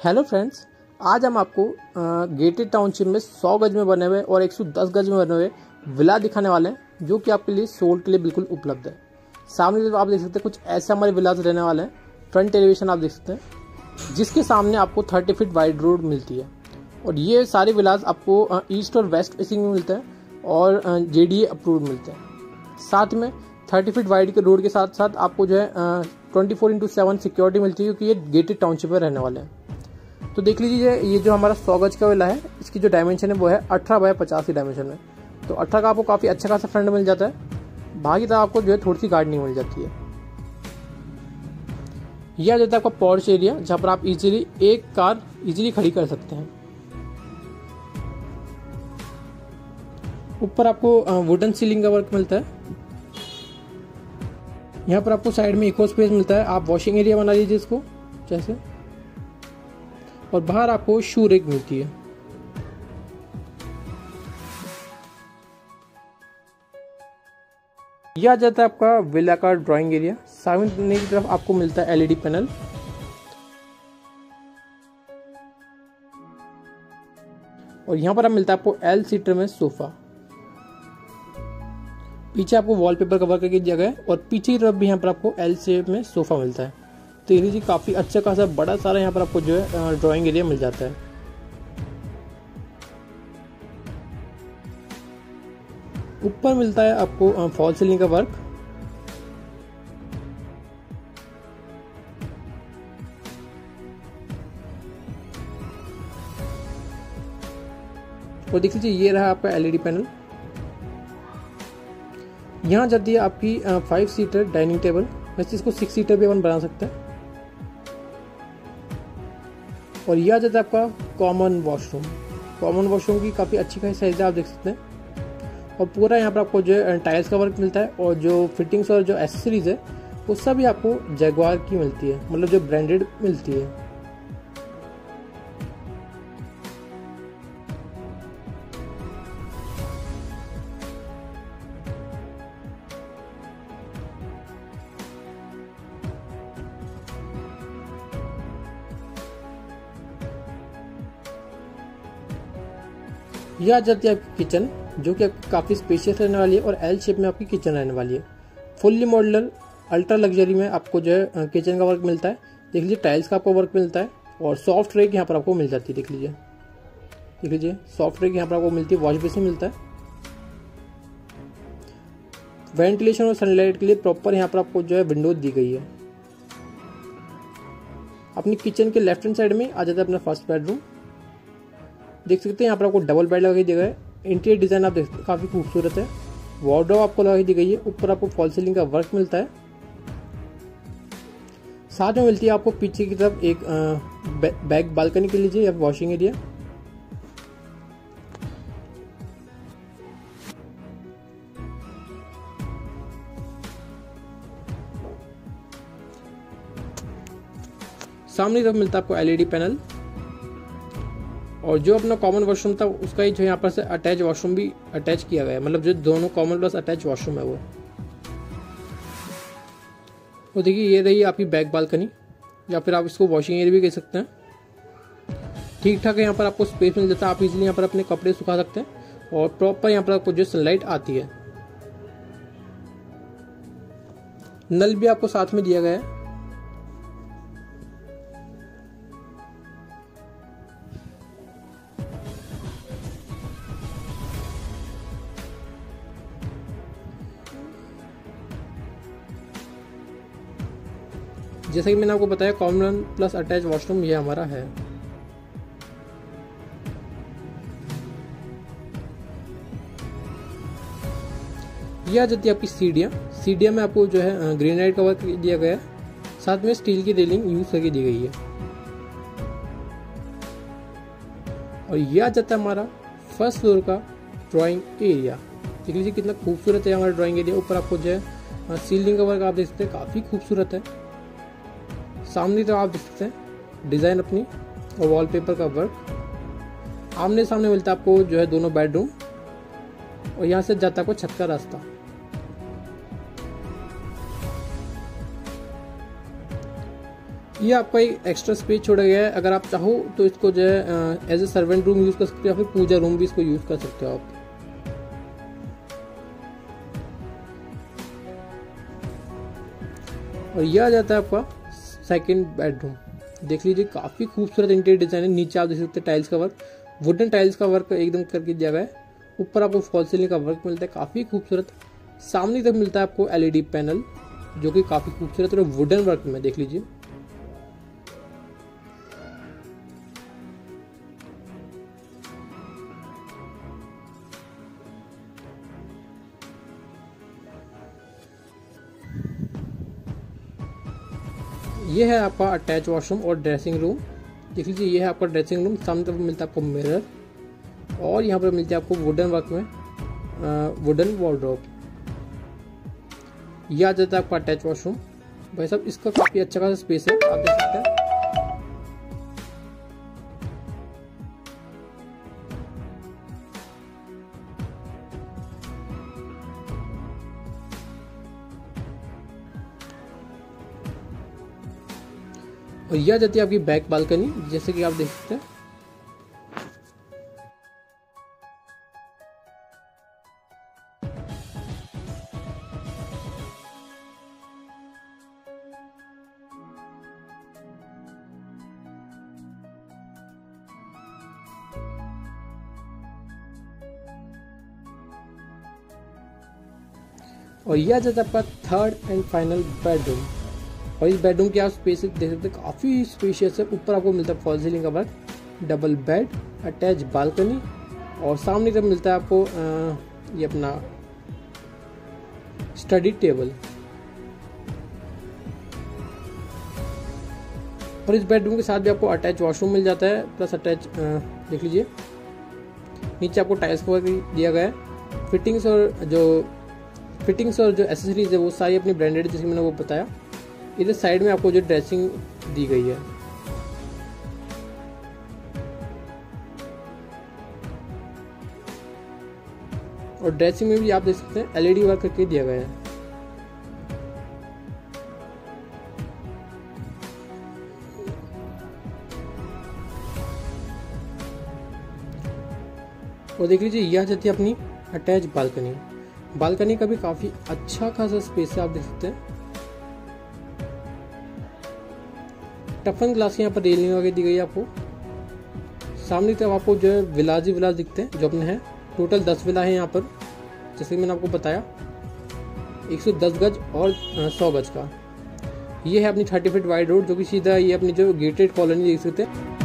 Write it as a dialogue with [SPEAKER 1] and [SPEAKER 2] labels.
[SPEAKER 1] Hello friends आज हम आपको गेटेड टाउनशिप में 100 गज में बने हुए और 110 गज में बने हुए विला दिखाने वाले हैं, जो कि आपके लिए सोल्ड के लिए बिल्कुल उपलब्ध है। सामने आप देख सकते हैं, कुछ ऐसे हमारे विलाज रहने वाले हैं। फ्रंट एलिवेशन आप देख सकते हैं, जिसके सामने आपको 30 फीट वाइड रोड मिलती है। और ये सारे विलाज आपको ईस्ट और वेस्ट फेसिंग में मिलते हैं और जेडीए अप्रूव मिलते हैं। साथ में थर्टी फीट वाइड के रोड के साथ साथ आपको जो है twenty four into seven security मिलती है, क्योंकि ये गेटेड टाउनशिप में रहने वाले हैं। तो देख लीजिए, ये जो हमारा सौ गज का वाला है, इसकी जो डायमेंशन है, वो है अठारह बाय पचास की डायमेंशन में तो अठारह का आपको काफ़ी अच्छा खासा फ्रंट मिल जाता है। बाकी तरह आपको जो है थोड़ी सी गार्डनिंग मिल जाती है। यह आ जाता है आपका पॉर्च एरिया जहाँ पर आप इजीली एक कार इजीली खड़ी कर सकते हैं। ऊपर आपको वुडन सीलिंग का वर्क मिलता है। यहाँ पर आपको साइड में इको स्पेस मिलता है। आप वॉशिंग एरिया बना लीजिए इसको, जैसे। और बाहर आपको शू रेक मिलती है। यह आ जाता है आपका विला का ड्राइंग एरिया सामने की तरफ़ आपको मिलता है एलईडी पैनल और यहाँ पर आप मिलता है आपको एल सीटर में सोफा पीछे आपको वॉलपेपर कवर करके जगह है और पीछे की तरफ़ भी यहाँ पर आपको एल शेप में सोफा मिलता है। तो ये जी, काफ़ी अच्छा खासा बड़ा सारा यहाँ पर आपको जो है ड्राइंग एरिया मिल जाता है। ऊपर मिलता है आपको फॉल सीलिंग का वर्क और देख लीजिए, ये रहा आपका एलईडी पैनल यहाँ जाती है आपकी फाइव सीटर डाइनिंग टेबल वैसे इसको सिक्स सीटर भी अपन बना सकते हैं। और यह आ जाता है आपका कॉमन वॉशरूम कॉमन वॉशरूम की काफ़ी अच्छी खासी साइज़ है, आप देख सकते हैं। और पूरा यहाँ पर आपको जो टाइल्स का वर्क मिलता है और जो फिटिंग्स और जो एसेसरीज है उस सब भी आपको जगवार की मिलती है। मतलब जो ब्रांडेड मिलती है। यह आ जाती है आपकी किचन, जो कि काफ़ी स्पेशियस रहने वाली है और एल शेप में आपकी किचन रहने वाली है। फुल्ली मॉडलर अल्ट्रा लग्जरी में आपको जो है किचन का वर्क मिलता है। देख लीजिए टाइल्स का आपको वर्क मिलता है और सॉफ्ट रेक यहाँ पर आपको मिल जाती है, देख लीजिए। देख लीजिए सॉफ्ट रेक यहाँ पर आपको मिलती है वॉश बेसिन मिलता है। वेंटिलेशन और सनलाइट के लिए प्रॉपर यहाँ पर आपको जो है विंडो दी गई है। अपनी किचन के लेफ़्ट हैंड साइड में आ जाता है अपना फ़र्स्ट बेडरूम देख सकते हैं, यहाँ पर आपको डबल बेड लगाई दी गई है। इंटीरियर डिज़ाइन आप देख सकते काफ़ी खूबसूरत है। वार्डो आपको लगाई दी गई है। ऊपर आपको फॉल सीलिंग का वर्क मिलता है। साथ में मिलती है आपको पीछे की तरफ़ एक बैक बालकनी के लीजिए या वॉशिंग एरिया सामने तरफ़ मिलता है आपको एलईडी पैनल और जो अपना कॉमन वॉशरूम था, उसका ही जो यहाँ पर से अटैच वॉशरूम भी अटैच किया गया है। मतलब जो दोनों कॉमन प्लस अटैच वॉशरूम है वो। वो देखिए, ये रही आपकी बैक बालकनी या फिर आप इसको वॉशिंग एरिया भी कह सकते हैं। ठीक ठाक है, यहाँ पर आपको स्पेस मिल जाता है। आप इजीली यहाँ पर अपने कपड़े सुखा सकते हैं और प्रॉपर यहाँ पर आपको जो सनलाइट आती है। नल भी आपको साथ में दिया गया है। जैसा कि मैंने आपको बताया कॉमन प्लस अटैच वॉशरूम ये हमारा है। यह आ जाती है आपकी सीढ़ियाँ। सीढ़ियाँ में आपको जो है ग्रेनाइट का वर्क दिया गया है। साथ में स्टील की रेलिंग यूज़ करके दी गई है। और यह आ जाता है हमारा फ़र्स्ट फ्लोर का ड्राइंग एरिया देख लीजिए कितना खूबसूरत है हमारा ड्राइंग एरिया ऊपर आपको जो है सीलिंग कवर का आप देख सकते हैं, काफ़ी खूबसूरत है। सामने तो आप देख सकते हैं, डिज़ाइन अपनी और वॉलपेपर का वर्क आमने सामने मिलता है आपको जो है दोनों बेडरूम और यहाँ से जाता आपको छत का रास्ता। ये आपका एक एक्स्ट्रा स्पेस छोड़ा गया है। अगर आप चाहो तो इसको जो है as a servant room use कर सकते हो या फिर पूजा रूम भी इसको यूज़ कर सकते हो आप। और यह आ जाता है आपका सेकंड बेडरूम। देख लीजिए, काफ़ी खूबसूरत इंटीरियर डिज़ाइन है। नीचे आप देख सकते हैं टाइल्स का वर्क वुडन टाइल्स का वर्क एकदम करके दिया गया है। ऊपर आपको फॉल सीलिंग का वर्क मिलता है। काफ़ी खूबसूरत। सामने तक मिलता है आपको एलईडी पैनल जो कि काफ़ी खूबसूरत और वुडन वर्क में, देख लीजिए। ये है आपका अटैच वॉशरूम और ड्रेसिंग रूम देख लीजिए, ये है आपका ड्रेसिंग रूम सामने तरफ़ मिलता है आपको मिरर और यहाँ पर मिलता है आपको वुडन वर्क में वुडन वॉलड्रॉप ये आ जाता है आपका अटैच वॉशरूम भाई साहब, इसका काफ़ी अच्छा खासा स्पेस है, आप देख सकते हैं। और यह जाती है आपकी बैक बालकनी, जैसे कि आप देख सकते हैं। और यह जाता आपका थर्ड एंड फाइनल बेडरूम और इस बेडरूम की आप स्पेस देख सकते काफ़ी स्पेशियस है। ऊपर आपको मिलता है फॉल सीलिंग का work double bed attach balcony और सामने तक मिलता है आपको आ, ये अपना स्टडी टेबल और इस बेडरूम के साथ भी आपको अटैच वॉशरूम मिल जाता है प्लस अटैच देख लीजिए। नीचे आपको टाइल्स का दिया गया है। फिटिंग्स और जो फिटिंग्स और जो एसेसरीज है वो सारी अपनी ब्रांडेड जैसे मैंने वो बताया। इधर साइड में आपको जो ड्रेसिंग दी गई है। और ड्रेसिंग में भी आप देख सकते हैं एलईडी वर्क करके दिया गया है। और देख लीजिए, यह जाती है अपनी अटैच बालकनी। बालकनी का भी काफ़ी अच्छा खासा स्पेस है, आप देख सकते हैं। टफन ग्लास यहाँ पर रेलिंग वगैरह दी गई आपको। सामने तरफ़ आपको जो है विलाज ही विलाज दिखते हैं, जो अपने हैं। टोटल दस विला है यहाँ पर, जैसे मैंने आपको बताया। 110 गज और 100 गज का। ये है अपनी थर्टी फीट वाइड रोड जो कि सीधा ये अपनी जो गेटेड कॉलोनी देख सकते हैं।